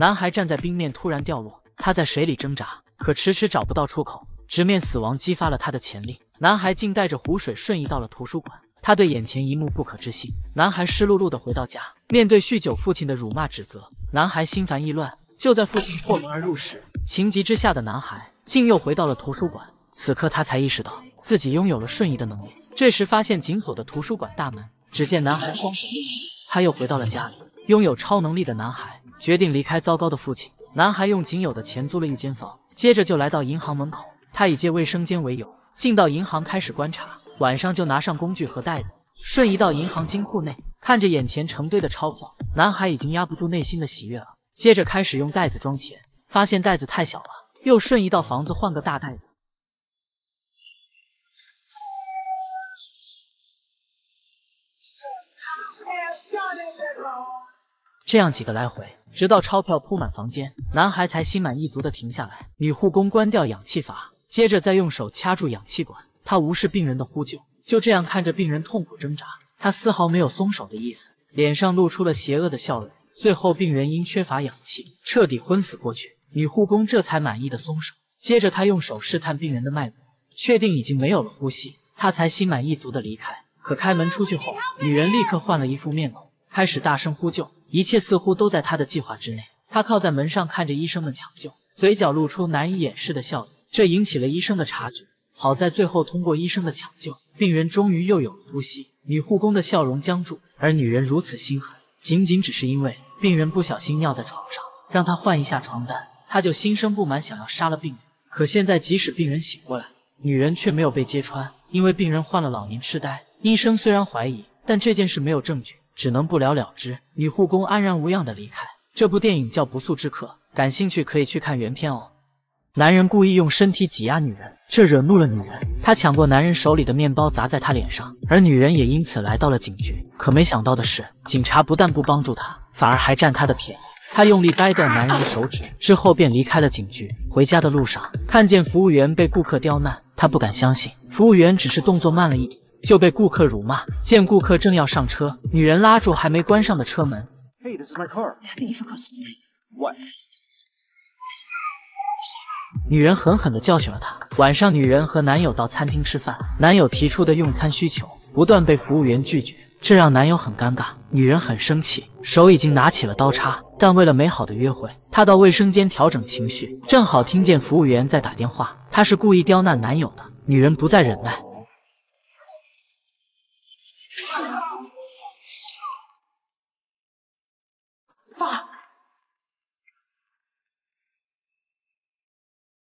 男孩站在冰面突然掉落，他在水里挣扎，可迟迟找不到出口，直面死亡激发了他的潜力。男孩竟带着湖水瞬移到了图书馆，他对眼前一幕不可置信。男孩湿漉漉的回到家，面对酗酒父亲的辱骂指责，男孩心烦意乱。就在父亲破门而入时，情急之下的男孩竟又回到了图书馆。此刻他才意识到自己拥有了瞬移的能力。这时发现紧锁的图书馆大门，只见男孩双手一移，他又回到了家里。拥有超能力的男孩决定离开糟糕的父亲。男孩用仅有的钱租了一间房，接着就来到银行门口。他以借卫生间为由进到银行开始观察，晚上就拿上工具和袋子，瞬移到银行金库内，看着眼前成堆的钞票，男孩已经压不住内心的喜悦了。接着开始用袋子装钱，发现袋子太小了，又瞬移到房子换个大袋子。这样几个来回，直到钞票铺满房间，男孩才心满意足的停下来。女护工关掉氧气阀，接着再用手掐住氧气管。他无视病人的呼救，就这样看着病人痛苦挣扎，他丝毫没有松手的意思，脸上露出了邪恶的笑容。最后，病人因缺乏氧气，彻底昏死过去。女护工这才满意的松手。接着，她用手试探病人的脉搏，确定已经没有了呼吸，她才心满意足的离开。可开门出去后，女人立刻换了一副面孔，开始大声呼救。一切似乎都在他的计划之内。他靠在门上看着医生们抢救，嘴角露出难以掩饰的笑意，这引起了医生的察觉。好在最后通过医生的抢救，病人终于又有了呼吸。女护工的笑容僵住，而女人如此心狠，仅仅只是因为。病人不小心尿在床上，让他换一下床单，他就心生不满，想要杀了病人。可现在即使病人醒过来，女人却没有被揭穿，因为病人患了老年痴呆。医生虽然怀疑，但这件事没有证据，只能不了了之。女护工安然无恙的离开。这部电影叫《不速之客》，感兴趣可以去看原片哦。男人故意用身体挤压女人，这惹怒了女人，他抢过男人手里的面包砸在他脸上，而女人也因此来到了警局。可没想到的是，警察不但不帮助他。反而还占他的便宜。他用力掰断男人的手指之后，便离开了警局。回家的路上，看见服务员被顾客刁难，他不敢相信服务员只是动作慢了一点，就被顾客辱骂。见顾客正要上车，女人拉住还没关上的车门。Hey, this is my car. I think you forgot something. What? 女人狠狠地教训了他。晚上，女人和男友到餐厅吃饭，男友提出的用餐需求不断被服务员拒绝。这让男友很尴尬，女人很生气，手已经拿起了刀叉。但为了美好的约会，她到卫生间调整情绪，正好听见服务员在打电话。她是故意刁难男友的。女人不再忍耐，fuck.